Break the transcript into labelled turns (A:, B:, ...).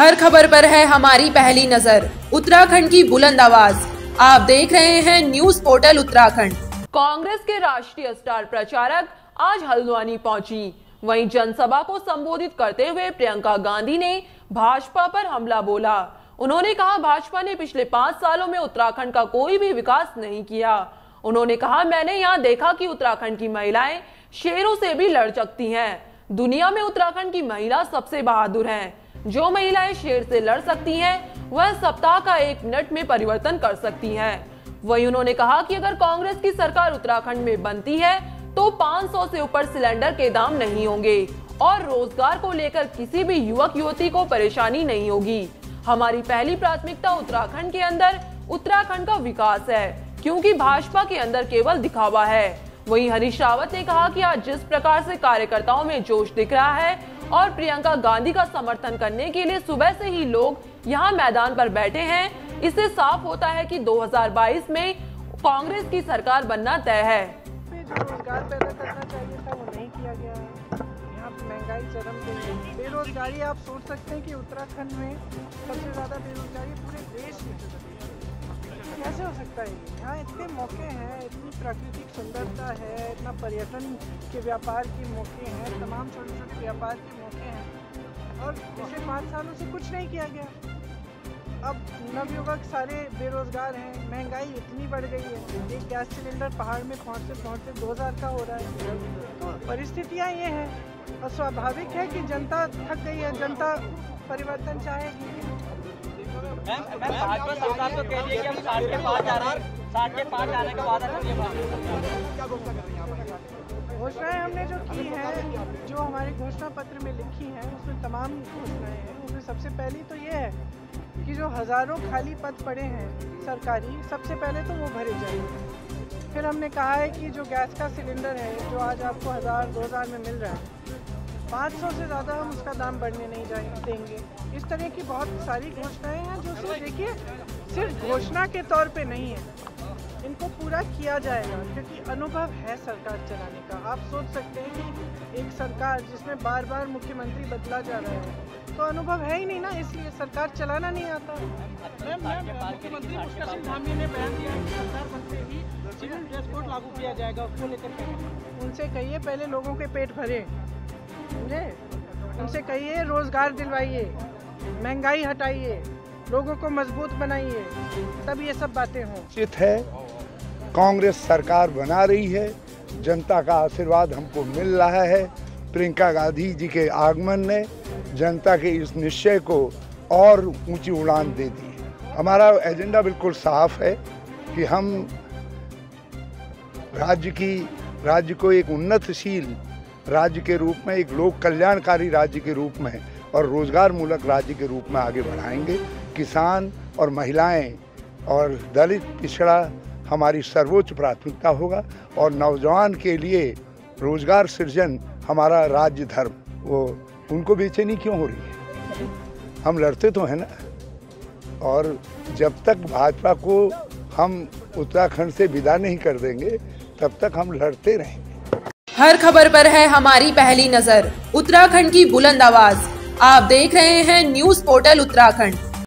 A: हर खबर पर है हमारी पहली नज़र। उत्तराखंड की बुलंद आवाज़। आप देख रहे हैं न्यूज़ पोर्टल उत्तराखंड।
B: कांग्रेस के राष्ट्रीय स्टार प्रचारक आज हल्द्वानी पहुँची। वहीं जनसभा को संबोधित करते हुए प्रियंका गांधी ने भाजपा पर हमला बोला। उन्होंने कहा, भाजपा ने पिछले पाँच सालों में उत्तराखंड का कोई भी विकास नहीं किया। उन्होंने कहा, मैंने यहाँ देखा कि उत्तराखंड की महिलाएँ शेरों से भी लड़ सकती हैं। दुनिया में उत्तराखंड की महिला सबसे बहादुर हैं। जो महिलाएँ शेर से लड़ सकती हैं, वह सप्ताह का एक मिनट में परिवर्तन कर सकती हैं। वहीं उन्होंने कहा कि अगर कांग्रेस की सरकार उत्तराखंड में बनती है तो 500 से ऊपर सिलेंडर के दाम नहीं होंगे और रोज़गार को लेकर किसी भी युवक, युवती को परेशानी नहीं होगी। हमारी पहली प्राथमिकता उत्तराखंड के अंदर उत्तराखंड का विकास है, क्योंकि भाजपा के अंदर केवल दिखावा है। वहीं हरीश रावत ने कहा कि आज जिस प्रकार से कार्यकर्ताओं में जोश दिख रहा है और प्रियंका गांधी का समर्थन करने के लिए सुबह से ही लोग यहाँ मैदान पर बैठे हैं। इससे साफ़ होता है कि 2022 में कांग्रेस की सरकार बनना तय है।
C: रोज़गार पैदा करना चाहिए था, वो नहीं किया गया। यहाँ महँगाई चरम पे बेरोजगारी आप सोच सकते हैं कि उत्तराखंड में सबसे ज़्यादा बेरोजगारी पूरे देश कैसे हो सकता है यहाँ इतने मौके हैं, इतनी प्राकृतिक सुंदरता है, इतना पर्यटन के व्यापार के मौके हैं, तमाम छोटे छोटे व्यापार के मौके हैं, और पिछले पाँच सालों से कुछ नहीं किया गया। अब नवयुवक सारे बेरोजगार हैं, महँगाई इतनी बढ़ गई है, एक गैस सिलेंडर पहाड़ में पहुँचते पहुँचते दो हज़ार का हो रहा है। तो परिस्थितियाँ ये हैं, और स्वाभाविक है कि जनता थक गई है, जनता परिवर्तन चाहेगी।
D: भाजपा तो
C: घोषणाएँ हमने जो की हैं, जो हमारे घोषणा पत्र में लिखी हैं, उसमें तमाम घोषणाएँ हैं। उसमें सबसे पहली तो ये है कि जो हज़ारों खाली पद पड़े हैं सरकारी, सबसे पहले तो वो भरे जाएँगे। फिर हमने कहा है कि जो गैस का सिलेंडर है, जो आज आपको हज़ार, दो हज़ार में मिल रहा है 500 से ज़्यादा हम उसका दाम बढ़ने नहीं देंगे। इस तरह की बहुत सारी घोषणाएँ हैं जो सिर्फ़ देखिए, सिर्फ़ घोषणा के तौर पे नहीं है। इनको पूरा किया जाएगा, क्योंकि अनुभव है सरकार चलाने का। आप सोच सकते हैं कि एक सरकार जिसमें बार बार मुख्यमंत्री बदला जा रहा है तो अनुभव है ही नहीं ना, इसलिए सरकार चलाना नहीं आता।
D: मुख्यमंत्री मुस्का सिंह धामी ने बयान दिया कि सरकार बनते ही सिविल ड्रेस कोड लागू किया जाएगा, उसको लेकर
C: उनसे कहिए, पहले लोगों के पेट भरे। समझे? उनसे कहिए, रोज़गार दिलवाइए, महँगाई हटाइए, लोगों को मज़बूत बनाइए, तब ये सब बातें हों।
E: निश्चित है, कांग्रेस सरकार बना रही है, जनता का आशीर्वाद हमको मिल रहा है। प्रियंका गांधी जी के आगमन ने जनता के इस निश्चय को और ऊँची उड़ान दे दी। हमारा एजेंडा बिल्कुल साफ़ है कि हम राज्य की, राज्य को एक उन्नतशील राज्य के रूप में, एक लोक कल्याणकारी राज्य के रूप में और रोज़गार मूलक राज्य के रूप में आगे बढ़ाएँगे। किसान और महिलाएँ और दलित, पिछड़ा हमारी सर्वोच्च प्राथमिकता होगा और नौजवान के लिए रोज़गार सृजन हमारा राज्य धर्म। वो, उनको बेचैनी क्यों हो रही है? हम लड़ते तो हैं ना। और जब तक भाजपा को हम उत्तराखंड से विदा नहीं कर देंगे, तब तक हम लड़ते रहेंगे।
A: हर खबर पर है हमारी पहली नज़र। उत्तराखंड की बुलंद आवाज़। आप देख रहे हैं न्यूज़ पोर्टल उत्तराखंड।